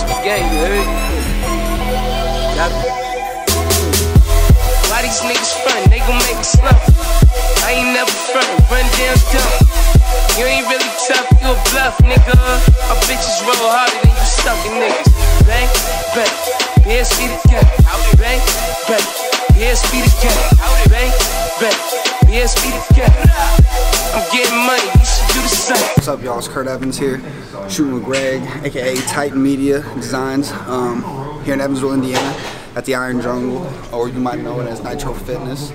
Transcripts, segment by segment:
for gang, you heard? Got Why these niggas front? They gon' make us slump. I ain't never front, run down dump. You ain't really tough, you a bluff, nigga. My bitches roll harder than you suckin' niggas. Bang, bang, BSB the gang. Bang, bang, BSB the gang. Bang, bang, BSB the gang. Up, y'all? It's Kurt Evans here, shooting with Greg, aka Titan Media Designs, um, here in Evansville, Indiana, at the Iron Jungle, or you might know it as Nitro Fitness.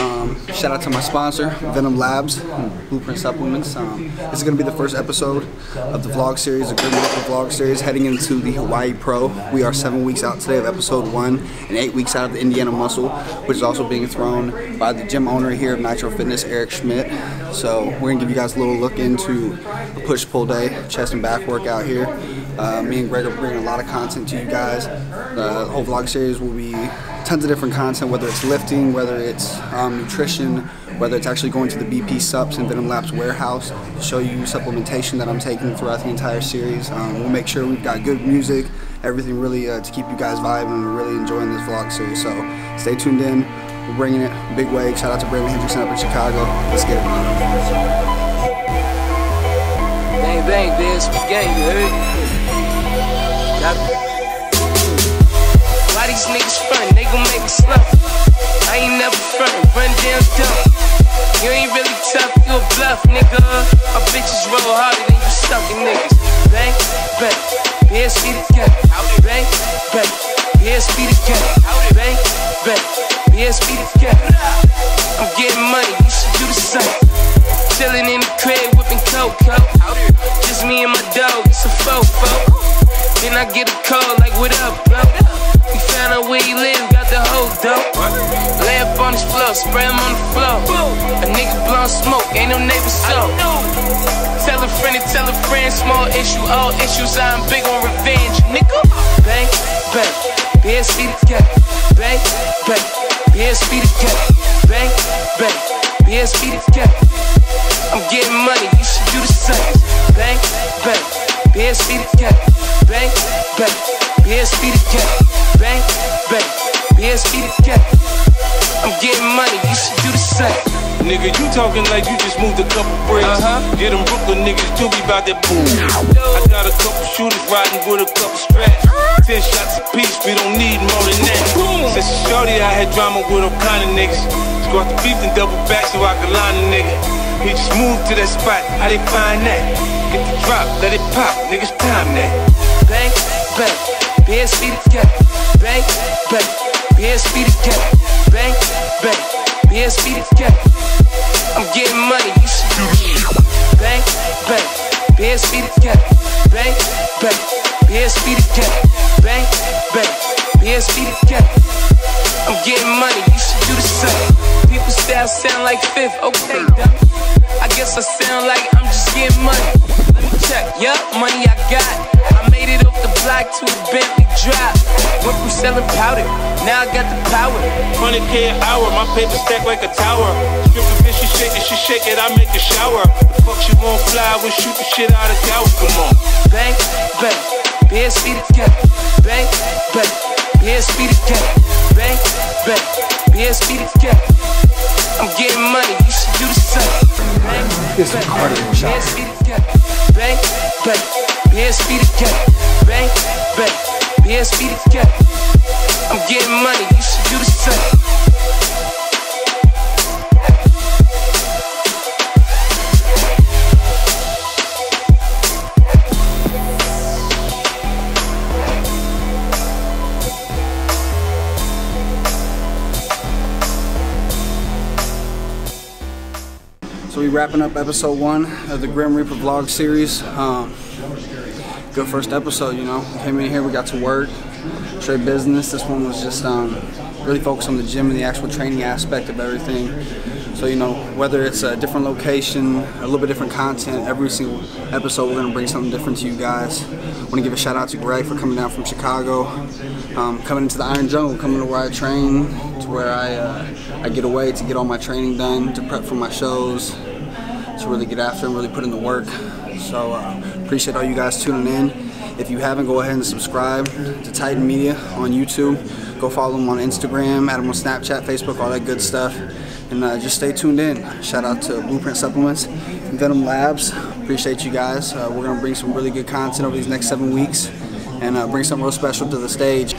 Um, shout out to my sponsor, Venom Labs, Blueprint Supplements. Um, this is going to be the first episode of the vlog series, the Grim Reaper vlog series, heading into the Hawaii Pro. We are seven weeks out today of episode one, and eight weeks out of the Indiana Muscle, which is also being thrown by the gym owner here of Nitro Fitness, Eric Schmidt. So we're gonna give you guys a little look into a push-pull day, chest and back workout here. Uh, me and Greg are bringing a lot of content to you guys. The whole vlog series will be tons of different content, whether it's lifting, whether it's um, nutrition, whether it's actually going to the BP Sups and Venom Labs warehouse to show you supplementation that I'm taking throughout the entire series. Um, we'll make sure we've got good music, everything really uh, to keep you guys vibing and really enjoying this vlog series. So stay tuned in. We're bringing it big way. Shout out to Brandon Hendrickson up in Chicago. Let's get it. Bang, bang, for gang, you? Why these niggas front? They gon' make us slump. I ain't never front, run down dump. You ain't really tough, you a bluff, nigga. My bitches roll harder than you suckin' niggas. Bang, bang, BSB the gang. Bang, bang, BSB the gang. Bang, bang, BSB the gang. I'm getting money, you should do the same. Chillin' in the crib, whipping cocoa. Just I get a call like, what up, bro? We found out where he live, got the whole dope. Lay up on his floor, spray him on the floor. A nigga blowing smoke, ain't no neighbor so. Tell a friend and tell a friend, small issue, all issues. I'm big on revenge, nigga. Bang, bang, BSB the gang. Bang, bang, BSB the gang. Bang, bang, BSB the gang. I'm getting money, you should do the same. Bang, bang, BSB the gang. Bang, bang, BSB the gang. Bang, bang, BSB the gang. I'm getting money, you should do the same. Nigga, you talking like you just moved a couple bricks. Uh-huh. Get them Brooklyn niggas to be about that boom. I got a couple shooters riding with a couple straps. Ten shots apiece, we don't need more than that. Since shorty, I had drama with all kind of niggas. Squat the beef and double back so I could line a nigga. He just moved to that spot, how they find that? Get the drop, let it pop, niggas time that. Bang, bang, BSB the gang. Bang, bang, BSB the gang. Bang, bang, BSB the gang. I'm getting money, you should do the. Bang, bang, BSB the gang. Bang, bang, BSB the gang. Bang, bang, BSB the gang. I'm getting money, you should do the same. People say I sound like fifth, okay, done. I guess I sound like I'm just getting money. Let me check, yup, money I got. I made it off the block to a Bentley drop. Went from selling powder, now I got the power. 100k an hour, my paper stack like a tower. Stripping bitch, she shake it, she shake it, I make a shower. The fuck she won't fly, we shoot the shit out of tower, come on. Bang, bang, BSB the gang. Bang, bang, BSB the gang. Bang, bang, BSB the gang. I'm getting money, you should do the same. Bang, This is bang, cardio shot. BSB the gang. Bang, bang, BSB the the. I'm getting money, you should do the same. So we wrapping up episode one of the Grim Reaper vlog series. Um, good first episode, you know. Came in here, we got to work, straight business. This one was just um, really focused on the gym and the actual training aspect of everything. So you know, whether it's a different location, a little bit different content, every single episode we're gonna bring something different to you guys. Want to give a shout out to Greg for coming down from Chicago, um, coming into the Iron Jungle, coming to where I train, to where I uh, I get away to get all my training done, to prep for my shows, to really get after and really put in the work. So uh, appreciate all you guys tuning in. If you haven't, go ahead and subscribe to Titan Media on YouTube. Go follow them on Instagram, add them on Snapchat, Facebook, all that good stuff. And uh, just stay tuned in. Shout out to Blueprint Supplements, Venom Labs. Appreciate you guys. Uh, we're going to bring some really good content over these next seven weeks and uh, bring something real special to the stage.